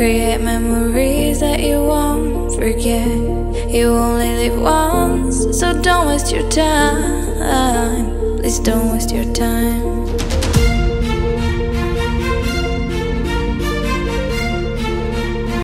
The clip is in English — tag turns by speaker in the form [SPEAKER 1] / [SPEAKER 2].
[SPEAKER 1] create memories that you won't forget. You only live once, so don't waste your time. Please don't waste your time.